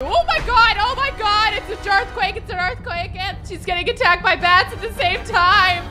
Oh my god, oh my god, it's an earthquake, it's an earthquake, and she's getting attacked by bats at the same time.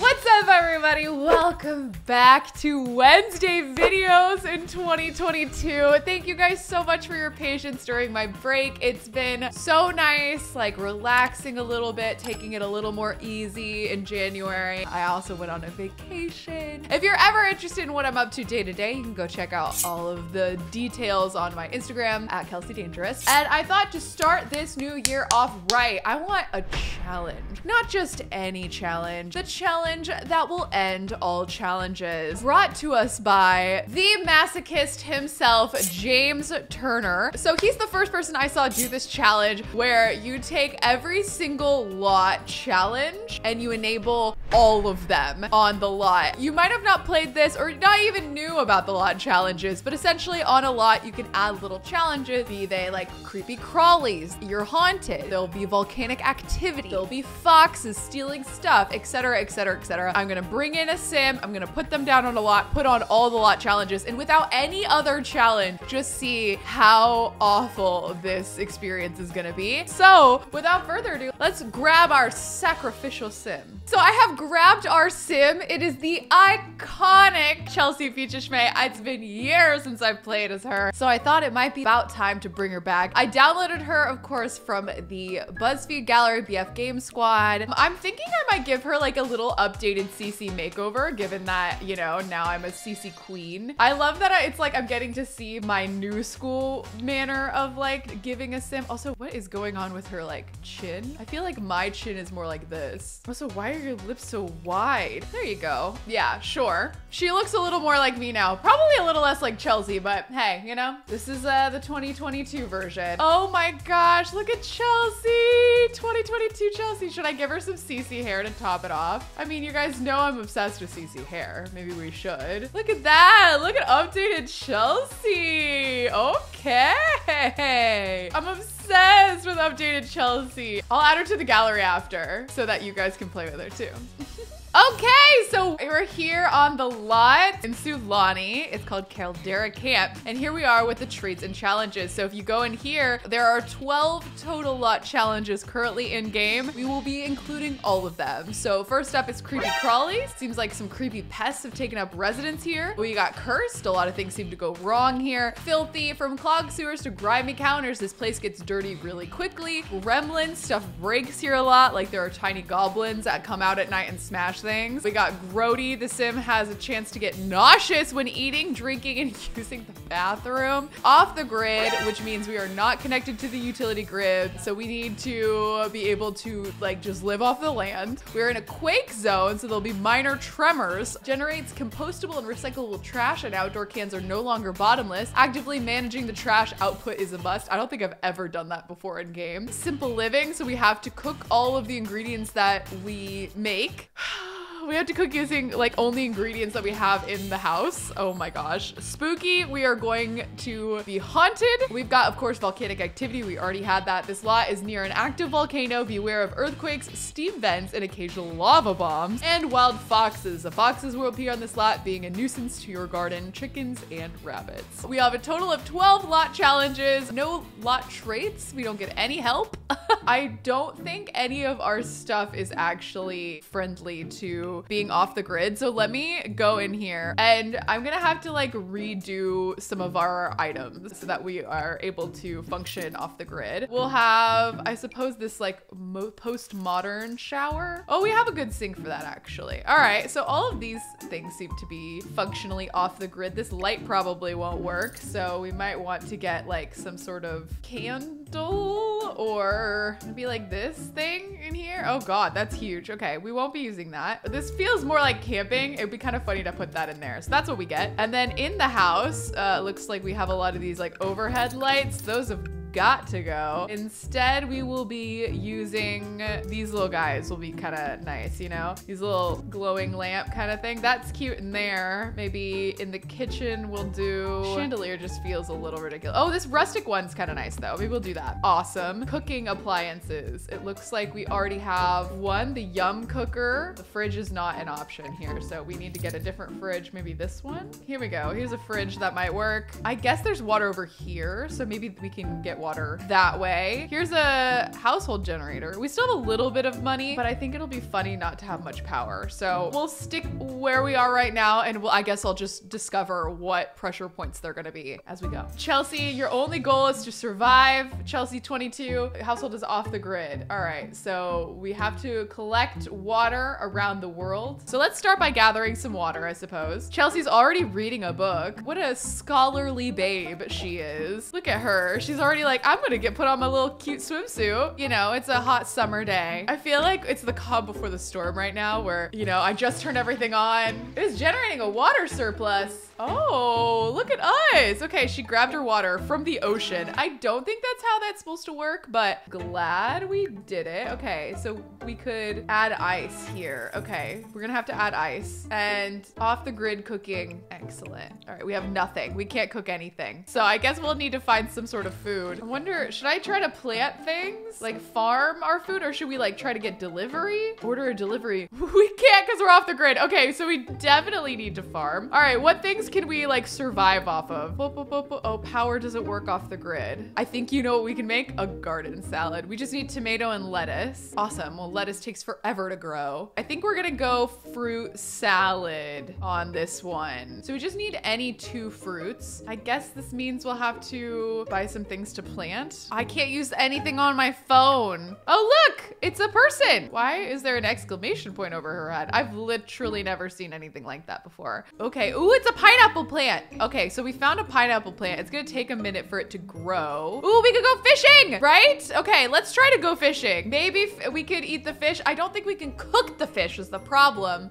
What's up, everybody? Welcome back to Wednesday videos in 2022. Thank you guys so much for your patience during my break. It's been so nice, like relaxing a little bit, taking it a little more easy in January. I also went on a vacation. If you're ever interested in what I'm up to day to day, you can go check out all of the details on my Instagram at Kelsey Dangerous. And I thought to start this new year off right, I want a challenge. Not just any challenge, the challenge that will end all challenges. Brought to us by the masochist himself, James Turner. So he's the first person I saw do this challenge where you take every single lot challenge and you enable all of them on the lot. You might have not played this or not even knew about the lot challenges, but essentially on a lot you can add little challenges, be they like creepy crawlies, you're haunted, there'll be volcanic activity, there'll be foxes stealing stuff, etc, etc, etc. I'm gonna bring in a sim, I'm gonna put them down on a lot, put on all the lot challenges, and without any other challenge, just see how awful this experience is gonna be. So without further ado, let's grab our sacrificial sim. So I have grabbed our sim. It is the iconic Chelsea Peaches-May. It's been years since I've played as her. So I thought it might be about time to bring her back. I downloaded her, of course, from the BuzzFeed Gallery BF Game Squad. I'm thinking I might give her like a little updated CC makeover, given that, you know, now I'm a CC queen. I love that I, it's like I'm getting to see my new school manner of like giving a sim. Also, what is going on with her like chin? I feel like my chin is more like this. Also, why are your lips so wide? There you go. Yeah, sure. She looks a little more like me now. Probably a little less like Chelsea, but hey, you know, this is uh, the 2022 version. Oh my gosh, look at Chelsea. 2022 Chelsea. Should I give her some CC hair to top it off? I mean, you guys know I'm obsessed with CC hair. Maybe we should. Look at that. Look at updated Chelsea. Okay. I'm obsessed with updated Chelsea. I'll add her to the gallery after so that you guys can play with her too. Okay, so we're here on the lot in Sulani. It's called Caldera Camp. And here we are with the treats and challenges. So if you go in here, there are 12 total lot challenges currently in game. We will be including all of them. So first up is Creepy Crawlies. Seems like some creepy pests have taken up residence here. We got Cursed. A lot of things seem to go wrong here. Filthy. From clogged sewers to grimy counters, this place gets dirty really quickly. Gremlins. Stuff breaks here a lot. Like there are tiny goblins that come out at night and smash things. We got Grody. The sim has a chance to get nauseous when eating, drinking, and using the bathroom. Off the grid, which means we are not connected to the utility grid. So we need to be able to like just live off the land. We're in a quake zone, so there'll be minor tremors. Generates compostable and recyclable trash and outdoor cans are no longer bottomless. Actively managing the trash output is a must. I don't think I've ever done that before in game. Simple living, so we have to cook all of the ingredients that we make. We have to cook using like only ingredients that we have in the house. Oh my gosh. Spooky, we are going to be haunted. We've got, of course, volcanic activity. We already had that. This lot is near an active volcano. Beware of earthquakes, steam vents, and occasional lava bombs. And wild foxes. The foxes will appear on this lot, being a nuisance to your garden, chickens, and rabbits. We have a total of 12 lot challenges. No lot traits. We don't get any help. I don't think any of our stuff is actually friendly to being off the grid. So let me go in here and I'm gonna have to like redo some of our items so that we are able to function off the grid. We'll have, I suppose this like postmodern shower. Oh, we have a good sink for that actually. All right, so all of these things seem to be functionally off the grid. This light probably won't work. So we might want to get like some sort of candle or maybe like this thing in here. Oh God, that's huge. Okay, we won't be using that. This feels more like camping. It'd be kind of funny to put that in there. So that's what we get. And then in the house, uh, looks like we have a lot of these like overhead lights. Those have got to go. Instead, we will be using these little guys will be kind of nice, you know? These little glowing lamp kind of thing. That's cute in there. Maybe in the kitchen we'll do chandelier just feels a little ridiculous. Oh, this rustic one's kind of nice though. Maybe we'll do that. Awesome. Cooking appliances. It looks like we already have one, the yum cooker. The fridge is not an option here, so we need to get a different fridge. Maybe this one? Here we go. Here's a fridge that might work. I guess there's water over here, so maybe we can get water that way. Here's a household generator. We still have a little bit of money, but I think it'll be funny not to have much power. So we'll stick where we are right now, and we'll, I guess I'll just discover what pressure points they're gonna be as we go. Chelsea, your only goal is to survive. Chelsea 22, household is off the grid. All right, so we have to collect water around the world. So let's start by gathering some water, I suppose. Chelsea's already reading a book. What a scholarly babe she is. Look at her. She's already like, I'm gonna get put on my little cute swimsuit. You know, it's a hot summer day. I feel like it's the calm before the storm right now where, you know, I just turned everything on. It is generating a water surplus. Oh, look at us. Okay, she grabbed her water from the ocean. I don't think that's how that's supposed to work, but glad we did it. Okay, so we could add ice here. Okay, we're gonna have to add ice and off the grid cooking. Excellent. All right, we have nothing. We can't cook anything. So I guess we'll need to find some sort of food. I wonder, should I try to plant things? Like farm our food or should we like try to get delivery? Order a delivery. We can't because we're off the grid. Okay, so we definitely need to farm. All right, what things can we like survive off of? Oh, power doesn't work off the grid. I think you know what we can make? A garden salad. We just need tomato and lettuce. Awesome. Well, lettuce takes forever to grow. I think we're gonna go fruit salad on this one. So we just need any two fruits. I guess this means we'll have to buy some things to plant. I can't use anything on my phone. Oh, look, it's a person. Why is there an exclamation point over her head? I've literally never seen anything like that before. Okay, ooh, it's a pineapple plant. Okay, so we found a pineapple plant. It's gonna take a minute for it to grow. Ooh, we could go fishing, right? Okay, let's try to go fishing. Maybe we could eat the fish. I don't think we can cook the fish is the problem.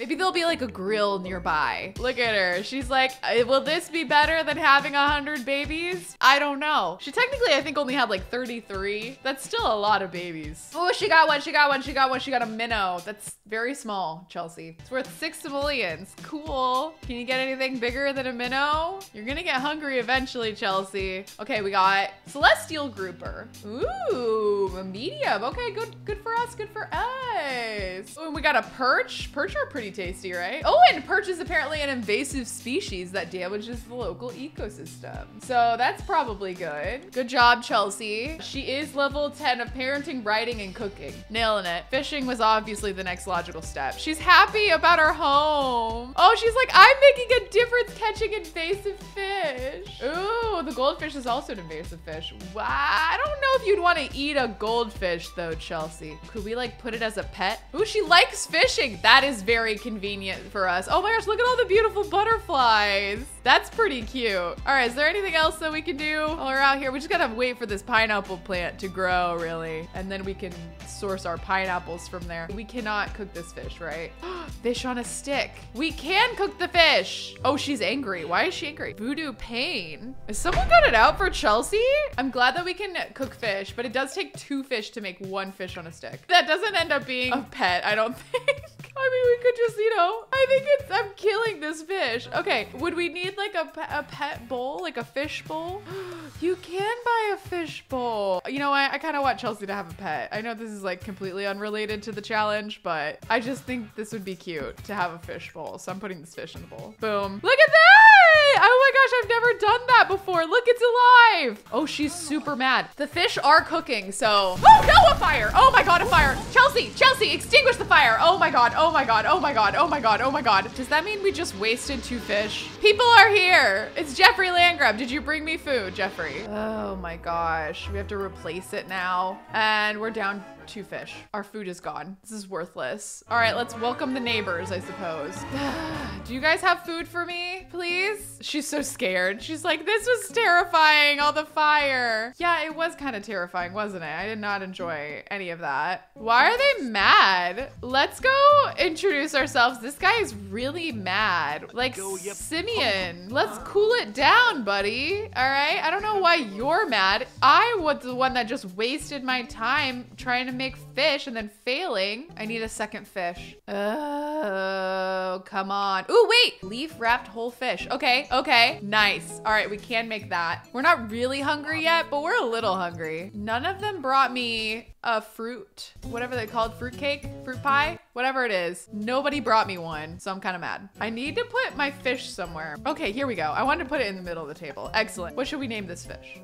Maybe there'll be like a grill nearby. Look at her. She's like, "Uh, will this be better than having a hundred babies? I don't know. She technically, I think only had like 33. That's still a lot of babies. Oh, she got one, she got one, she got one, she got a minnow. That's very small, Chelsea. It's worth six simoleons. Cool. Can you get anything bigger than a minnow? You're gonna get hungry eventually, Chelsea. Okay, we got celestial grouper. Ooh, a medium. Okay, good, good for us, good for us. Oh, and we got a perch. Perch are pretty tasty, right? Oh, and perch is apparently an invasive species that damages the local ecosystem. So that's probably good. Good job, Chelsea. She is level 10 of parenting, writing, and cooking. Nailing it. Fishing was obviously the next logical step. She's happy about her home. Oh, she's like, I'm making a difference catching invasive fish. Ooh, the goldfish is also an invasive fish. Wow, I don't know if you'd want to eat a goldfish though, Chelsea. Could we like put it as a pet? Ooh, she likes fishing. That is very convenient for us. Oh my gosh, look at all the beautiful butterflies. That's pretty cute. All right, is there anything else that we can do while we're out here? We just gotta wait for this pineapple plant to grow, really. And then we can source our pineapples from there. We cannot cook this fish, right? fish on a stick. We can cook the fish. Oh, she's angry. Why is she angry? Voodoo pain. Has someone got it out for Chelsea? I'm glad that we can cook fish, but it does take two fish to make one fish on a stick. That doesn't end up being a pet, I don't think. I mean, we could just, you know, I think it's, I'm killing this fish. Okay, would we need like a, a pet bowl, like a fish bowl? you can buy a fish bowl. You know what? I kind of want Chelsea to have a pet. I know this is like completely unrelated to the challenge, but I just think this would be cute to have a fish bowl. So I'm putting this fish in the bowl. Boom. Look at that! Oh my gosh, I've never done that before. Look, it's alive. Oh, she's super mad. The fish are cooking, so. Oh no, a fire! Oh my god, a fire! Chelsea, Chelsea, extinguish the fire! Oh my god, oh my god, oh my god, oh my god, oh my god. Does that mean we just wasted two fish? People are here! It's Geoffrey Landgraab. Did you bring me food, Jeffrey? Oh my gosh, we have to replace it now. And we're down two fish. Our food is gone. This is worthless. All right, let's welcome the neighbors, I suppose. Do you guys have food for me, please? She's so scared. She's like, this was terrifying, all the fire. Yeah, it was kind of terrifying, wasn't it? I did not enjoy any of that. Why are they mad? Let's go introduce ourselves. This guy is really mad. Like, Simeon, let's cool it down, buddy. All right? I don't know why you're mad. I was the one that just wasted my time trying to make fish and then failing. I need a second fish. Oh, come on. Ooh, wait. Leaf wrapped whole fish. Okay, okay. Nice. All right, we can make that. We're not really hungry yet, but we're a little hungry. None of them brought me a fruit, whatever they called, fruit cake, fruit pie, whatever it is. Nobody brought me one, so I'm kind of mad. I need to put my fish somewhere. Okay, here we go. I wanted to put it in the middle of the table. Excellent. What should we name this fish?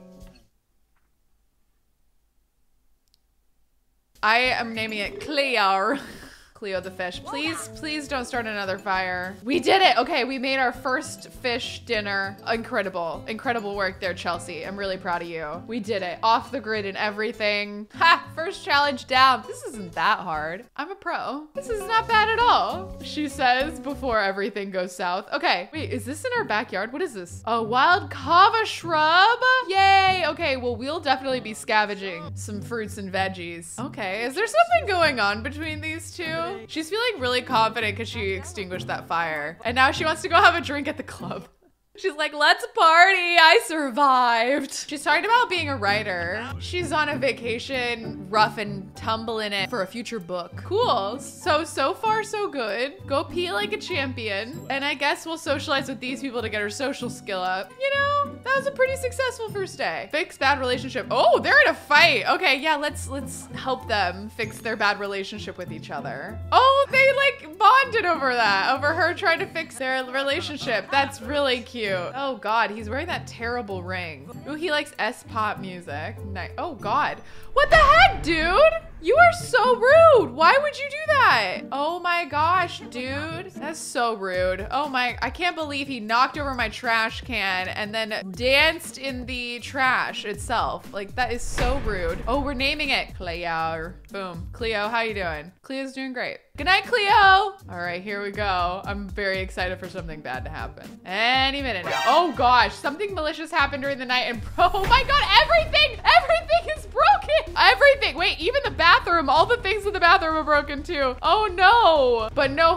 I am naming it Cleo. Cleo the fish. Please, please don't start another fire. We did it. Okay, we made our first fish dinner. Incredible. Incredible work there, Chelsea. I'm really proud of you. We did it. Off the grid and everything. Ha! First challenge down. This isn't that hard. I'm a pro. This is not bad at all. She says before everything goes south. Okay, wait, is this in our backyard? What is this? A wild kava shrub? Yay! Okay, well, we'll definitely be scavenging some fruits and veggies. Okay, is there something going on between these two? She's feeling really confident because she extinguished that fire. And now she wants to go have a drink at the club. She's like, let's party. I survived. She's talking about being a writer. She's on a vacation, rough and tumble in it for a future book. Cool. So, so far, so good. Go pee like a champion. And I guess we'll socialize with these people to get her social skill up. You know, that was a pretty successful first day. Fix bad relationship. Oh, they're in a fight. Okay, yeah, let's let's help them fix their bad relationship with each other. Oh, they like bonded over that, over her trying to fix their relationship. That's really cute. Oh God, he's wearing that terrible ring. Ooh, he likes S-pop music. Nice. Oh God, what the heck, dude? You are so rude. Why would you do that? Oh my gosh, dude. That's so rude. Oh my, I can't believe he knocked over my trash can and then danced in the trash itself. Like that is so rude. Oh, we're naming it Cleo. Boom. Cleo, how you doing? Cleo's doing great. Good night, Cleo. All right, here we go. I'm very excited for something bad to happen. Any minute now. Oh gosh, something malicious happened during the night and oh my God, everything, everything is broken. Everything. Wait, even the bathroom, all the things in the bathroom are broken too. Oh no, but no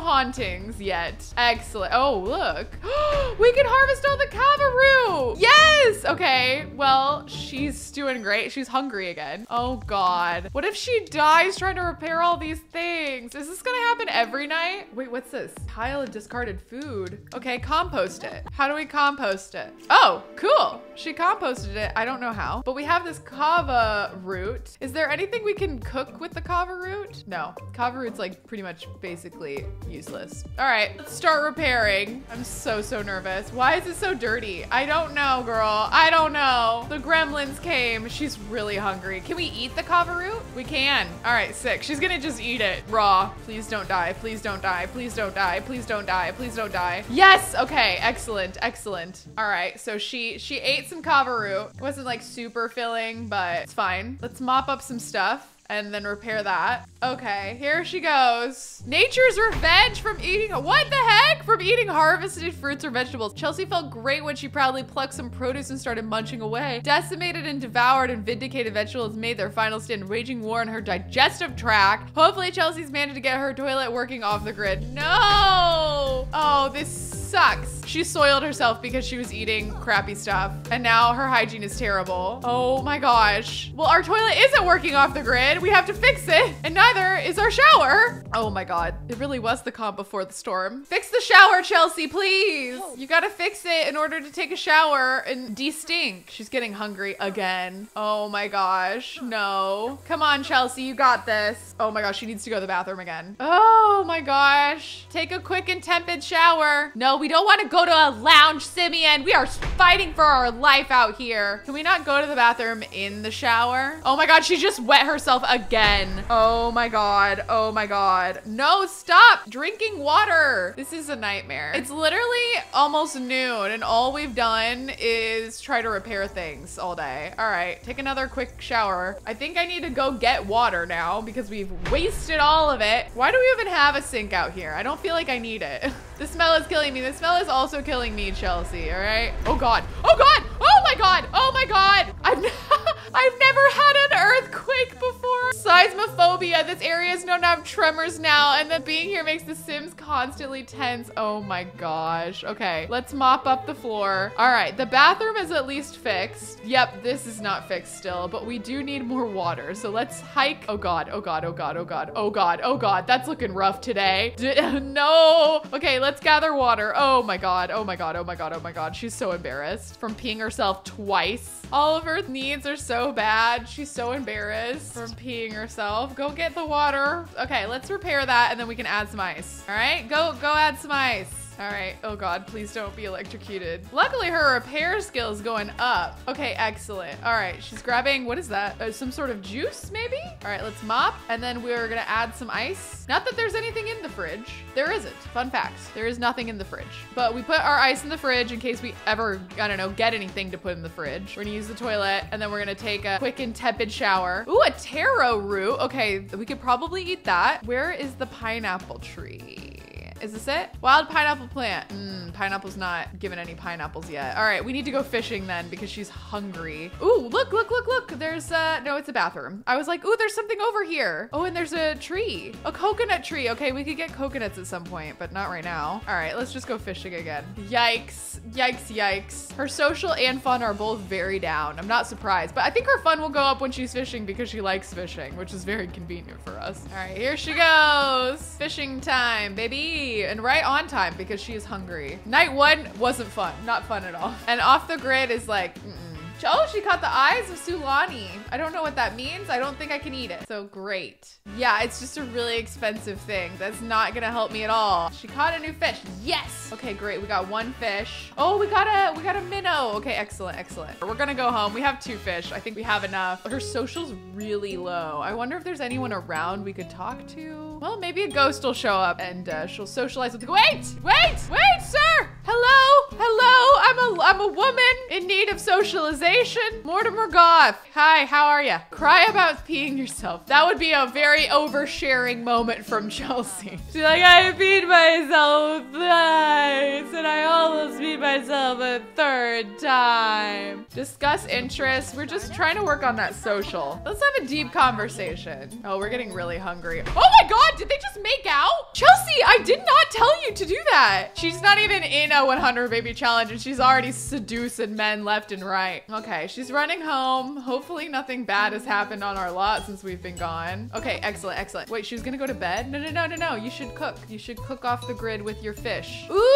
yet. Excellent. Oh, look. we can harvest all the kava root. Yes. Okay, well, she's doing great. She's hungry again. Oh God. What if she dies trying to repair all these things? Is this gonna happen every night? Wait, what's this? Pile of discarded food. Okay, compost it. How do we compost it? Oh, cool. She composted it. I don't know how, but we have this kava root. Is there anything we can cook with the kava root? No, kava root's like pretty much basically useless. All right, let's start repairing. I'm so, so nervous. Why is it so dirty? I don't know, girl. I don't know. The gremlins came. She's really hungry. Can we eat the kava root? We can. All right, sick. She's gonna just eat it raw. Please don't die. Please don't die. Please don't die. Please don't die. Please don't die. Yes. Okay. Excellent. Excellent. All right. So she she ate some kava root. It wasn't like super filling, but it's fine. Let's mop up some stuff and then repair that. Okay, here she goes. Nature's revenge from eating, what the heck? From eating harvested fruits or vegetables. Chelsea felt great when she proudly plucked some produce and started munching away. Decimated and devoured and vindicated vegetables made their final stand, waging war on her digestive tract. Hopefully Chelsea's managed to get her toilet working off the grid. No! Oh, this sucks. She soiled herself because she was eating crappy stuff and now her hygiene is terrible. Oh my gosh. Well, our toilet isn't working off the grid. We have to fix it and neither is our shower. Oh my God. It really was the calm before the storm. Fix the shower, Chelsea, please. You gotta fix it in order to take a shower and de-stink. She's getting hungry again. Oh my gosh. No. Come on, Chelsea. You got this. Oh my gosh. She needs to go to the bathroom again. Oh my gosh. Take a quick and tepid shower. No, we don't want to go to a lounge, Simeon. We are fighting for our life out here. Can we not go to the bathroom in the shower? Oh my God, she just wet herself again. Oh my God. Oh my God. No, stop drinking water. This is a nightmare. It's literally almost noon and all we've done is try to repair things all day. All right, take another quick shower. I think I need to go get water now because we've wasted all of it. Why do we even have a sink out here? I don't feel like I need it. the smell is killing me. The smell is also killing me, Chelsea, all right? Oh God, oh God, oh my God, oh my God. I've, I've never had an earthquake before. Seismophobia, this area is known to have tremors now and then being here makes the Sims constantly tense. Oh my gosh. Okay, let's mop up the floor. All right, the bathroom is at least fixed. Yep, this is not fixed still, but we do need more water. So let's hike. Oh God, oh God, oh God, oh God, oh God, oh God. That's looking rough today. D no. Okay, let's gather water. Oh my God, oh my God, oh my God, oh my God. She's so embarrassed from peeing herself twice. All of her needs are so bad. She's so embarrassed from peeing herself. Go get the water. Okay, let's repair that and then we can add some ice. All right, go, go add some ice. All right. Oh God, please don't be electrocuted. Luckily, her repair skill is going up. Okay, excellent. All right, she's grabbing, what is that? Uh, some sort of juice, maybe? All right, let's mop. And then we're gonna add some ice. Not that there's anything in the fridge. There isn't. Fun fact, there is nothing in the fridge. But we put our ice in the fridge in case we ever, I don't know, get anything to put in the fridge. We're gonna use the toilet and then we're gonna take a quick and tepid shower. Ooh, a taro root. Okay, we could probably eat that. Where is the pineapple tree? Is this it? Wild pineapple plant. Mm, pineapple's not given any pineapples yet. All right, we need to go fishing then because she's hungry. Ooh, look, look, look, look. There's, uh, no, it's a bathroom. I was like, ooh, there's something over here. Oh, and there's a tree, a coconut tree. Okay, we could get coconuts at some point, but not right now. All right, let's just go fishing again. Yikes, yikes, yikes. Her social and fun are both very down. I'm not surprised, but I think her fun will go up when she's fishing because she likes fishing, which is very convenient for us. All right, here she goes. Fishing time, baby and right on time because she is hungry. Night one wasn't fun, not fun at all. And off the grid is like, mm. Oh, she caught the eyes of Sulani. I don't know what that means. I don't think I can eat it. So great. Yeah, it's just a really expensive thing. That's not gonna help me at all. She caught a new fish. Yes. Okay, great. We got one fish. Oh, we got a we got a minnow. Okay, excellent, excellent. We're gonna go home. We have two fish. I think we have enough. Her social's really low. I wonder if there's anyone around we could talk to. Well, maybe a ghost will show up and uh, she'll socialize with. Wait, wait, wait, sir. Hello, hello. I'm a I'm a woman in need of socialization. Mortimer Goth. Hi, how are you? Cry about peeing yourself. That would be a very oversharing moment from Chelsea. She's like, I peed myself twice and I almost peed myself a third time. Discuss interests. We're just trying to work on that social. Let's have a deep conversation. Oh, we're getting really hungry. Oh my God, did they just make out? Chelsea, I did not tell you to do that. She's not even in a 100 baby challenge and she's already seducing men left and right. Okay, she's running home. Hopefully nothing bad has happened on our lot since we've been gone. Okay, excellent, excellent. Wait, she was gonna go to bed? No, no, no, no, no. You should cook. You should cook off the grid with your fish. Ooh,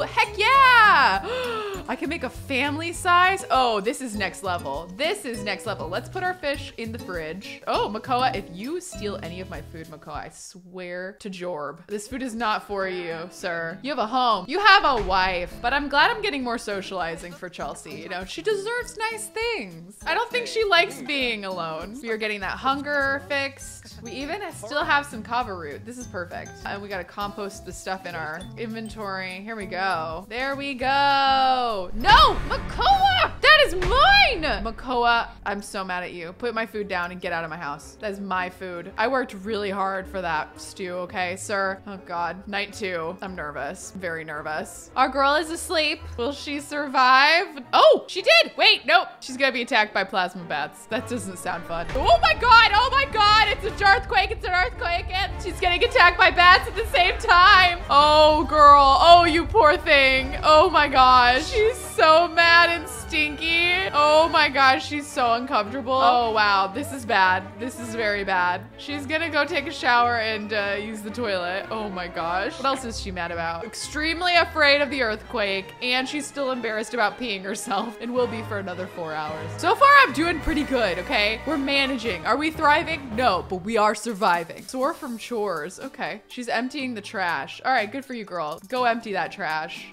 heck yeah. I can make a family size. Oh, this is next level. This is next level. Let's put our fish in the fridge. Oh, Makoa, if you steal any of my food, Makoa, I swear to Jorb, this food is not for you, sir. You have a home. You have a wife, but I'm glad I'm getting more socializing for Chelsea. You know, she deserves nice things. I don't think she likes being alone. We are getting that hunger fixed. We even still have some kava root. This is perfect. And we gotta compost the stuff in our inventory. Here we go. There we go. No, Makoa! That is mine! Makoa, I'm so mad at you. Put my food down and get out of my house. That is my food. I worked really hard for that stew, okay, sir? Oh God, night two. I'm nervous, very nervous. Our girl is asleep. Will she survive? Oh, she did. Wait, nope. She's gonna be attacked by plasma bats. That doesn't sound fun. Oh my God, oh my God. It's an earthquake, it's an earthquake, and she's getting attacked by bats at the same time. Oh, girl. Oh, you poor thing. Oh my gosh. She's so mad stinky. Oh my gosh, she's so uncomfortable. Oh wow, this is bad. This is very bad. She's gonna go take a shower and uh, use the toilet. Oh my gosh. What else is she mad about? Extremely afraid of the earthquake and she's still embarrassed about peeing herself and will be for another four hours. So far, I'm doing pretty good, okay? We're managing. Are we thriving? No, but we are surviving. Sore from chores. Okay. She's emptying the trash. All right, good for you, girl. Go empty that trash.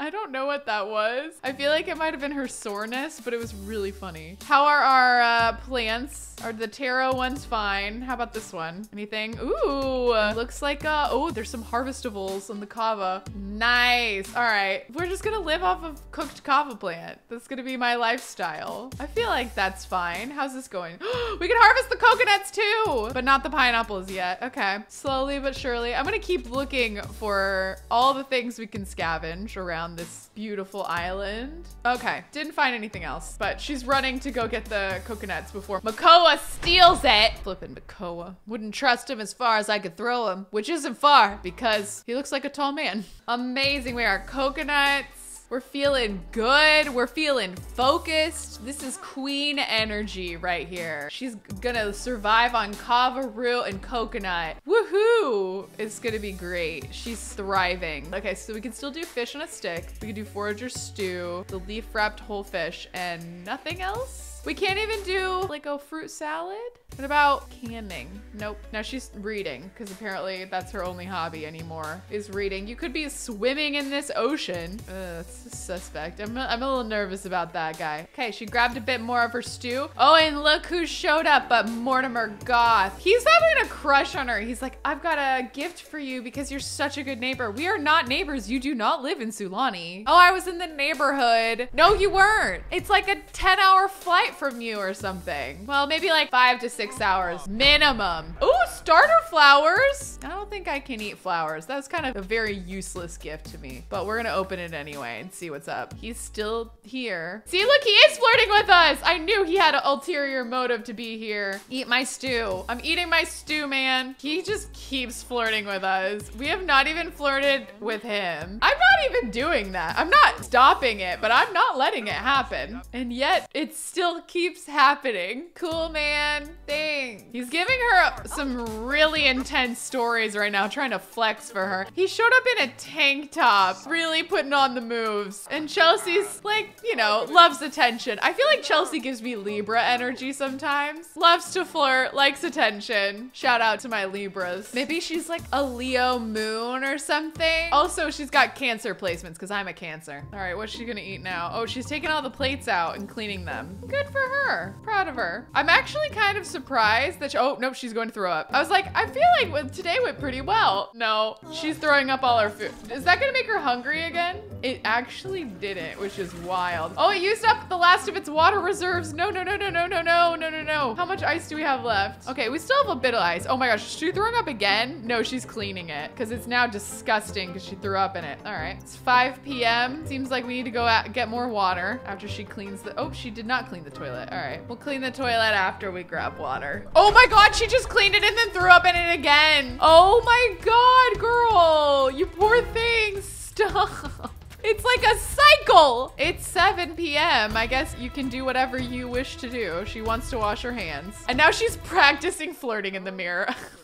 I don't know what that was. I feel like it might have been her soreness, but it was really funny. How are our uh, plants? Are the taro ones fine? How about this one? Anything? Ooh, looks like, uh, oh, there's some harvestables on the kava. Nice. All right. We're just gonna live off of cooked kava plant. That's gonna be my lifestyle. I feel like that's fine. How's this going? we can harvest the coconuts too, but not the pineapples yet. Okay. Slowly but surely. I'm gonna keep looking for all the things we can scavenge around this beautiful island. Okay. Didn't find anything else, but she's running to go get the coconuts before Makoa steals it. Flippin' Makoa. Wouldn't trust him as far as I could throw him, which isn't far because he looks like a tall man. Amazing. We are coconuts. We're feeling good. We're feeling focused. This is queen energy right here. She's gonna survive on kava root and coconut. Woohoo! It's gonna be great. She's thriving. Okay, so we can still do fish on a stick. We can do forager stew, the leaf wrapped whole fish, and nothing else? We can't even do like a fruit salad? What about canning? Nope. Now she's reading because apparently that's her only hobby anymore is reading. You could be swimming in this ocean. Ugh, that's suspect. I'm a, I'm a little nervous about that guy. Okay, she grabbed a bit more of her stew. Oh, and look who showed up but Mortimer Goth. He's having a crush on her. He's like, I've got a gift for you because you're such a good neighbor. We are not neighbors. You do not live in Sulani. Oh, I was in the neighborhood. No, you weren't. It's like a 10 hour flight from you or something. Well, maybe like five to six hours minimum. Ooh, starter flowers. I don't think I can eat flowers. That's kind of a very useless gift to me, but we're gonna open it anyway and see what's up. He's still here. See, look, he is flirting with us. I knew he had an ulterior motive to be here. Eat my stew. I'm eating my stew, man. He just keeps flirting with us. We have not even flirted with him. I'm not even doing that. I'm not stopping it, but I'm not letting it happen. And yet it's still keeps happening. Cool, man. Thanks. He's giving her some really intense stories right now, trying to flex for her. He showed up in a tank top, really putting on the moves. And Chelsea's like, you know, loves attention. I feel like Chelsea gives me Libra energy sometimes. Loves to flirt, likes attention. Shout out to my Libras. Maybe she's like a Leo moon or something. Also, she's got cancer placements because I'm a cancer. All right, what's she gonna eat now? Oh, she's taking all the plates out and cleaning them. Good for her. Proud of her. I'm actually kind of surprised that she, oh, nope, she's going to throw up. I was like, I feel like today went pretty well. No, she's throwing up all her food. Is that gonna make her hungry again? It actually didn't, which is wild. Oh, it used up the last of its water reserves. No, no, no, no, no, no, no, no, no, no. How much ice do we have left? Okay, we still have a bit of ice. Oh my gosh, is she throwing up again? No, she's cleaning it because it's now disgusting because she threw up in it. All right, it's 5 p.m. Seems like we need to go out get more water after she cleans the, oh, she did not clean the toilet. All right, we'll clean the toilet after we grab water. Oh my God, she just cleaned it and then threw up in it again. Oh my God, girl, you poor thing, stop. It's like a cycle. It's 7 p.m. I guess you can do whatever you wish to do. She wants to wash her hands. And now she's practicing flirting in the mirror.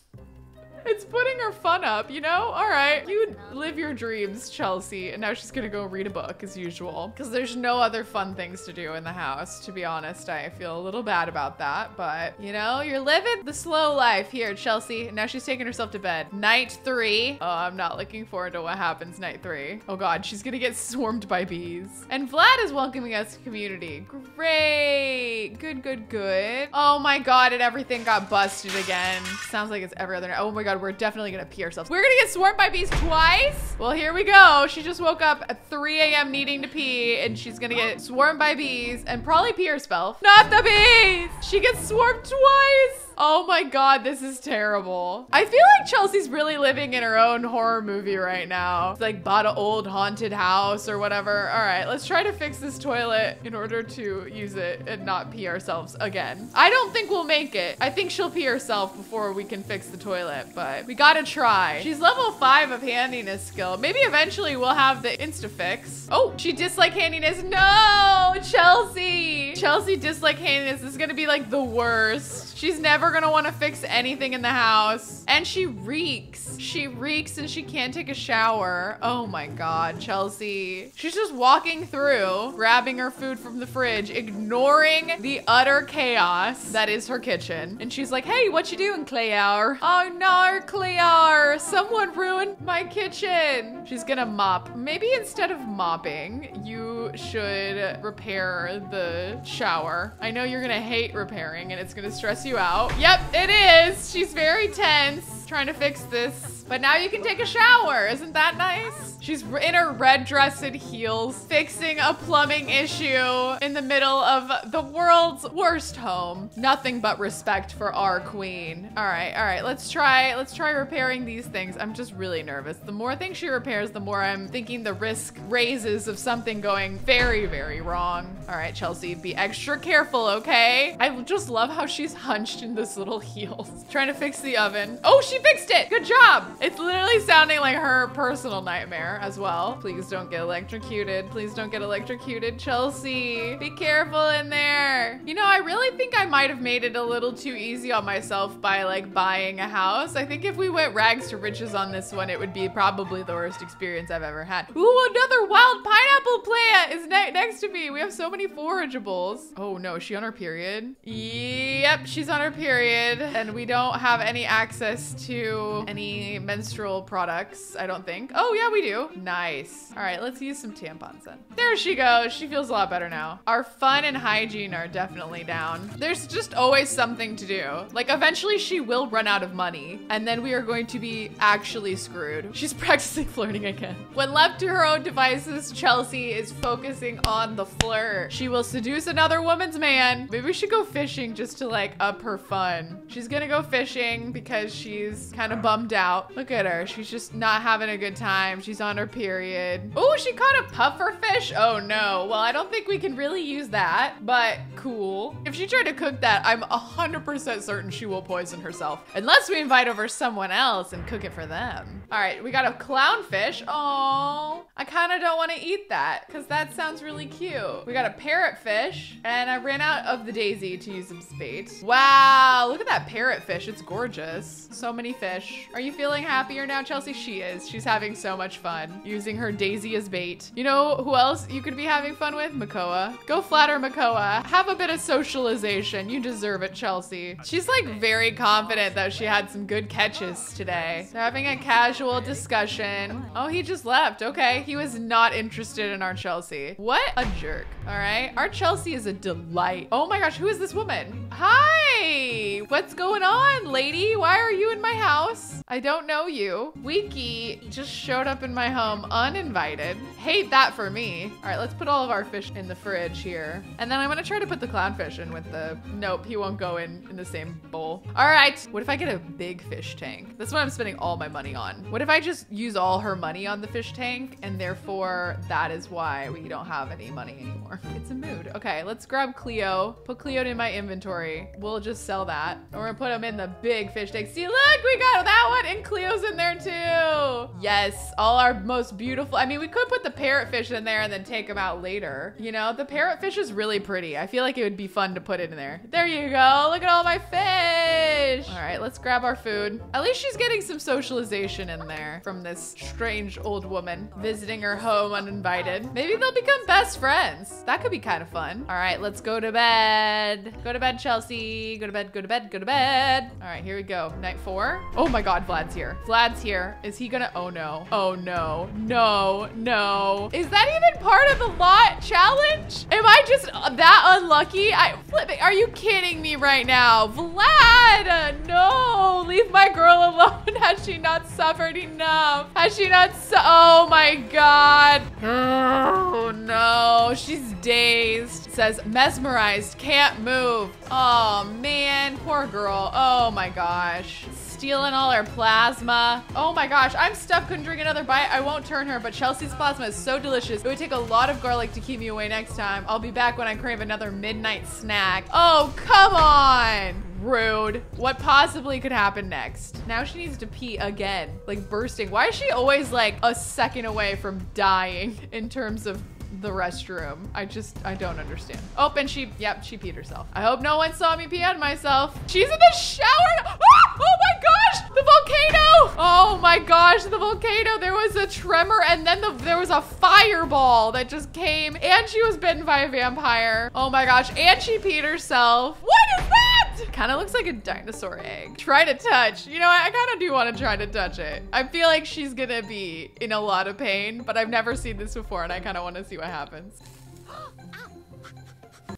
It's putting her fun up, you know? All right, you live your dreams, Chelsea. And now she's gonna go read a book as usual. Because there's no other fun things to do in the house. To be honest, I feel a little bad about that. But, you know, you're living the slow life here, Chelsea. Now she's taking herself to bed. Night three. Oh, I'm not looking forward to what happens night three. Oh God, she's gonna get swarmed by bees. And Vlad is welcoming us to community. Great. Good, good, good. Oh my God, and everything got busted again. Sounds like it's every other night. Oh my God, we're definitely gonna pee ourselves. We're gonna get swarmed by bees twice? Well, here we go. She just woke up at 3 a.m. needing to pee and she's gonna get swarmed by bees and probably pee herself. Not the bees! She gets swarmed twice! Oh my god, this is terrible. I feel like Chelsea's really living in her own horror movie right now. It's like bought an old haunted house or whatever. All right, let's try to fix this toilet in order to use it and not pee ourselves again. I don't think we'll make it. I think she'll pee herself before we can fix the toilet, but we gotta try. She's level five of handiness skill. Maybe eventually we'll have the insta fix. Oh, she dislike handiness. No, Chelsea. Chelsea dislike handiness This is gonna be like the worst. She's never gonna wanna fix anything in the house. And she reeks. She reeks and she can't take a shower. Oh my God, Chelsea. She's just walking through, grabbing her food from the fridge, ignoring the utter chaos that is her kitchen. And she's like, hey, what you doing, Cleo? Oh no, Cleo, someone ruined my kitchen. She's gonna mop. Maybe instead of mopping, you should repair the shower. I know you're gonna hate repairing and it's gonna stress you out. Yep, it is. She's very tense trying to fix this. But now you can take a shower. Isn't that nice? She's in her red dress and heels, fixing a plumbing issue in the middle of the world's worst home. Nothing but respect for our queen. All right, all right, let's try, let's try repairing these things. I'm just really nervous. The more things she repairs, the more I'm thinking the risk raises of something going very, very wrong. All right, Chelsea, be extra careful, okay? I just love how she's hunched in this little heels, trying to fix the oven. Oh, she fixed it. Good job. It's literally sounding like her personal nightmare as well. Please don't get electrocuted. Please don't get electrocuted. Chelsea, be careful in there. You know, I really think I might have made it a little too easy on myself by like buying a house. I think if we went rags to riches on this one, it would be probably the worst experience I've ever had. Ooh, another wild pineapple plant is ne next to me. We have so many forageables. Oh no, is she on her period? Yep, she's on her period and we don't have any access any menstrual products, I don't think. Oh yeah, we do. Nice. All right, let's use some tampons then. There she goes. She feels a lot better now. Our fun and hygiene are definitely down. There's just always something to do. Like eventually she will run out of money and then we are going to be actually screwed. She's practicing flirting again. When left to her own devices, Chelsea is focusing on the flirt. She will seduce another woman's man. Maybe we should go fishing just to like up her fun. She's gonna go fishing because she's kind of bummed out. Look at her. She's just not having a good time. She's on her period. Oh, she caught a puffer fish. Oh no. Well, I don't think we can really use that, but cool. If she tried to cook that, I'm 100% certain she will poison herself. Unless we invite over someone else and cook it for them. All right, we got a clownfish. Oh, I kind of don't want to eat that because that sounds really cute. We got a parrotfish and I ran out of the daisy to use some bait. Wow, look at that parrotfish. It's gorgeous. So many fish. Are you feeling happier now, Chelsea? She is. She's having so much fun using her daisy as bait. You know who else you could be having fun with? Makoa. Go flatter Makoa. Have a bit of socialization. You deserve it, Chelsea. She's like very confident that she had some good catches today. They're having a casual discussion. Oh, he just left. Okay. He was not interested in our Chelsea. What a jerk. All right. Our Chelsea is a delight. Oh my gosh. Who is this woman? Hi. What's going on, lady? Why are you in my house? I don't know you. Wiki just showed up in my home uninvited. Hate that for me. All right, let's put all of our fish in the fridge here. And then I'm gonna try to put the clownfish in with the, nope, he won't go in in the same bowl. All right, what if I get a big fish tank? That's what I'm spending all my money on. What if I just use all her money on the fish tank and therefore that is why we don't have any money anymore. It's a mood. Okay, let's grab Cleo, put Cleo in my inventory. We'll just sell that. And we're gonna put him in the big fish tank. See, look, we got that one and Cleo's in there too. Yes, all our most beautiful. I mean, we could put the parrotfish in there and then take them out later. You know, the parrotfish is really pretty. I feel like it would be fun to put it in there. There you go. Look at all my fish. All right, let's grab our food. At least she's getting some socialization in there from this strange old woman visiting her home uninvited. Maybe they'll become best friends. That could be kind of fun. All right, let's go to bed. Go to bed, Chelsea. Go to bed, go to bed, go to bed. All right, here we go. Night four. Oh my God, Vlad's here. Vlad's here. Is he gonna, oh no. Oh no, no, no. Is that even part of the lot challenge? Am I just that unlucky? I, are you kidding me right now? Vlad, no, leave my girl alone. Has she not suffered enough? Has she not, su oh my God. Oh no, she's dazed. Says mesmerized, can't move. Oh man, poor girl. Oh my gosh stealing all our plasma. Oh my gosh, I'm stuffed, couldn't drink another bite. I won't turn her, but Chelsea's plasma is so delicious. It would take a lot of garlic to keep me away next time. I'll be back when I crave another midnight snack. Oh, come on. Rude. What possibly could happen next? Now she needs to pee again, like bursting. Why is she always like a second away from dying in terms of the restroom. I just, I don't understand. Oh, and she, yep, she peed herself. I hope no one saw me pee on myself. She's in the shower. Ah! Oh my gosh, the volcano. Oh my gosh, the volcano. There was a tremor and then the, there was a fireball that just came and she was bitten by a vampire. Oh my gosh, and she peed herself. What is that? Kind of looks like a dinosaur egg. Try to touch. You know, I kind of do want to try to touch it. I feel like she's gonna be in a lot of pain, but I've never seen this before and I kind of want to see what happens.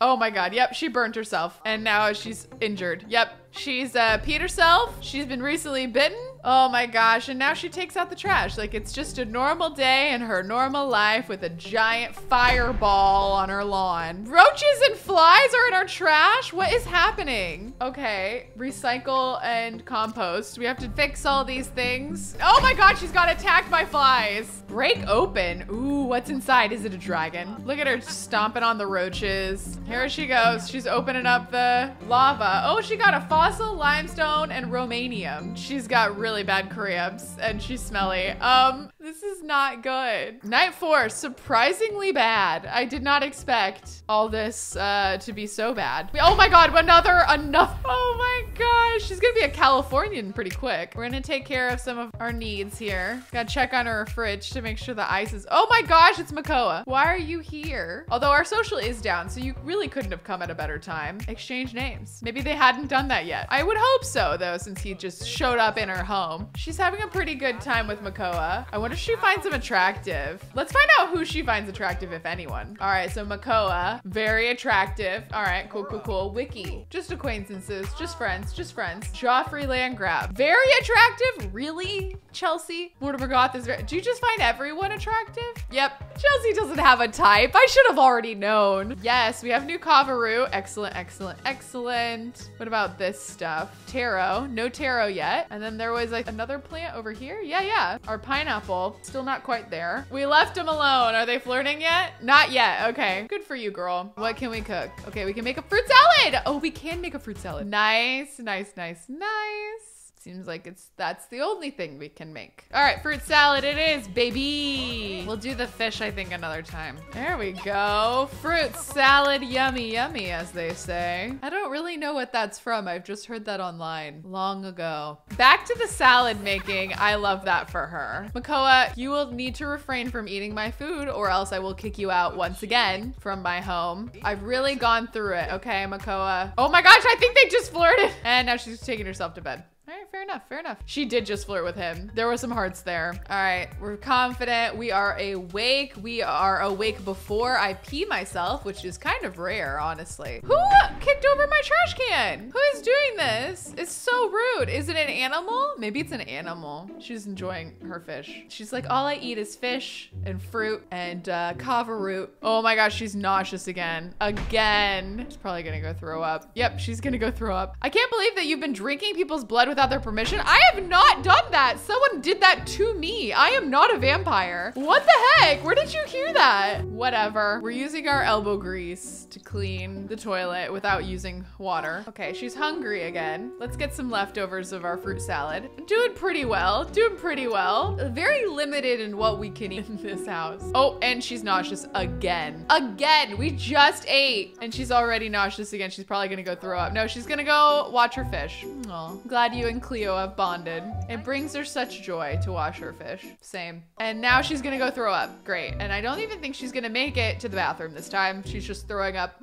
Oh my god, yep, she burnt herself. And now she's injured. Yep, she's uh, peed herself. She's been recently bitten. Oh my gosh, and now she takes out the trash. Like it's just a normal day in her normal life with a giant fireball on her lawn. Roaches and flies are in our trash? What is happening? Okay, recycle and compost. We have to fix all these things. Oh my god, she's got attacked by flies. Break open. Ooh, what's inside? Is it a dragon? Look at her stomping on the roaches. Here she goes. She's opening up the lava. Oh, she got a fossil, limestone, and romanium. She's got really bad cramps and she's smelly. Um, this is not good. Night four, surprisingly bad. I did not expect all this uh, to be so bad. Oh my God, another, another. Oh my gosh, she's gonna be a Californian pretty quick. We're gonna take care of some of our needs here. Gotta check on her fridge to make sure the ice is, oh my gosh, it's Makoa. Why are you here? Although our social is down, so you really couldn't have come at a better time. Exchange names. Maybe they hadn't done that yet. I would hope so though, since he just showed up in her home. She's having a pretty good time with Makoa. I wonder if she finds him attractive. Let's find out who she finds attractive, if anyone. All right, so Makoa, very attractive. All right, cool, cool, cool. Wiki, just acquaintances, just friends, just friends. Joffrey Landgraab, very attractive. Really, Chelsea? Mortimer Goth is very, do you just find everyone attractive? Yep, Chelsea doesn't have a type. I should have already known. Yes, we have new kava root. Excellent, excellent, excellent. What about this stuff? Taro, no taro yet. And then there was like another plant over here. Yeah, yeah. Our pineapple, still not quite there. We left them alone. Are they flirting yet? Not yet. Okay, good for you, girl. What can we cook? Okay, we can make a fruit salad. Oh, we can make a fruit salad. Nice, nice, nice, nice. Seems like it's that's the only thing we can make. All right, fruit salad it is, baby. We'll do the fish, I think, another time. There we go. Fruit salad, yummy, yummy, as they say. I don't really know what that's from. I've just heard that online long ago. Back to the salad making. I love that for her. Makoa, you will need to refrain from eating my food or else I will kick you out once again from my home. I've really gone through it, okay, Makoa? Oh my gosh, I think they just flirted. And now she's taking herself to bed. All right, fair enough, fair enough. She did just flirt with him. There were some hearts there. All right, we're confident. We are awake. We are awake before I pee myself, which is kind of rare, honestly. Who kicked over my trash can? Who is doing this? It's so rude. Is it an animal? Maybe it's an animal. She's enjoying her fish. She's like, all I eat is fish and fruit and uh, kava root. Oh my gosh, she's nauseous again. Again. She's probably gonna go throw up. Yep, she's gonna go throw up. I can't believe that you've been drinking people's blood with without their permission? I have not done that. Someone did that to me. I am not a vampire. What the heck? Where did you hear that? Whatever. We're using our elbow grease to clean the toilet without using water. Okay, she's hungry again. Let's get some leftovers of our fruit salad. Doing pretty well. Doing pretty well. Very limited in what we can eat in this house. Oh, and she's nauseous again. Again. We just ate and she's already nauseous again. She's probably gonna go throw up. No, she's gonna go watch her fish. Oh, glad you and Cleo have bonded. It brings her such joy to wash her fish. Same. And now she's gonna go throw up. Great. And I don't even think she's gonna make it to the bathroom this time. She's just throwing up.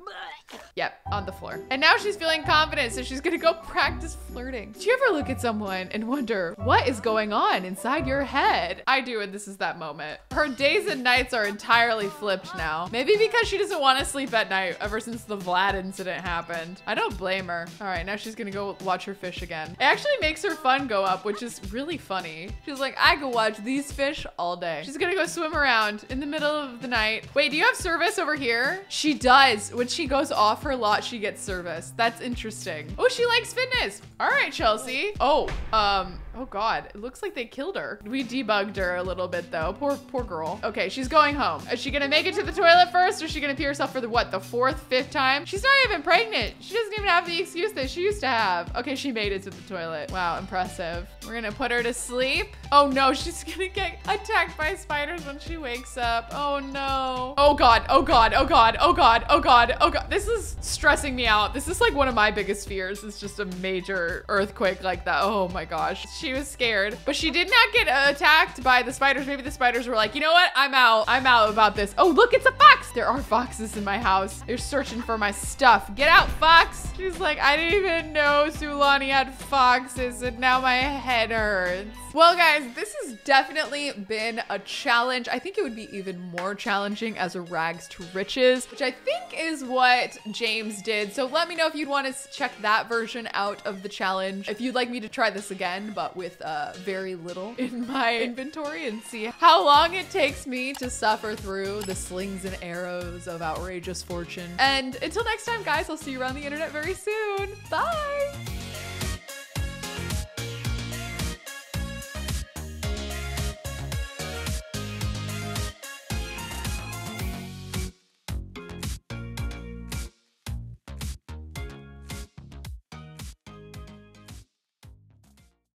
Yep, on the floor. And now she's feeling confident, so she's gonna go practice flirting. Do you ever look at someone and wonder, what is going on inside your head? I do, and this is that moment. Her days and nights are entirely flipped now. Maybe because she doesn't want to sleep at night ever since the Vlad incident happened. I don't blame her. All right, now she's gonna go watch her fish again. It actually makes her fun go up, which is really funny. She's like, I could watch these fish all day. She's gonna go swim around in the middle of the night. Wait, do you have service over here? She does. When she goes off her lot, she gets service. That's interesting. Oh, she likes fitness. All right, Chelsea. Oh, um, Oh God, it looks like they killed her. We debugged her a little bit though. Poor, poor girl. Okay, she's going home. Is she gonna make it to the toilet first or is she gonna pee herself for the what, the fourth, fifth time? She's not even pregnant. She doesn't even have the excuse that she used to have. Okay, she made it to the toilet. Wow, impressive. We're gonna put her to sleep. Oh no, she's gonna get attacked by spiders when she wakes up. Oh no. Oh God, oh God, oh God, oh God, oh God, oh God. This is stressing me out. This is like one of my biggest fears It's just a major earthquake like that. Oh my gosh. She was scared, but she did not get uh, attacked by the spiders. Maybe the spiders were like, you know what? I'm out. I'm out about this. Oh, look, it's a fox. There are foxes in my house. They're searching for my stuff. Get out, fox. She's like, I didn't even know Sulani had foxes and now my head hurts. Well, guys, this has definitely been a challenge. I think it would be even more challenging as a rags to riches, which I think is what James did. So let me know if you'd want to check that version out of the challenge. If you'd like me to try this again, but with uh, very little in my inventory and see how long it takes me to suffer through the slings and arrows of outrageous fortune. And until next time, guys, I'll see you around the internet very soon. Bye!